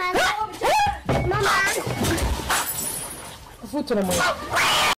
Mama. Mama. Foutre-moi.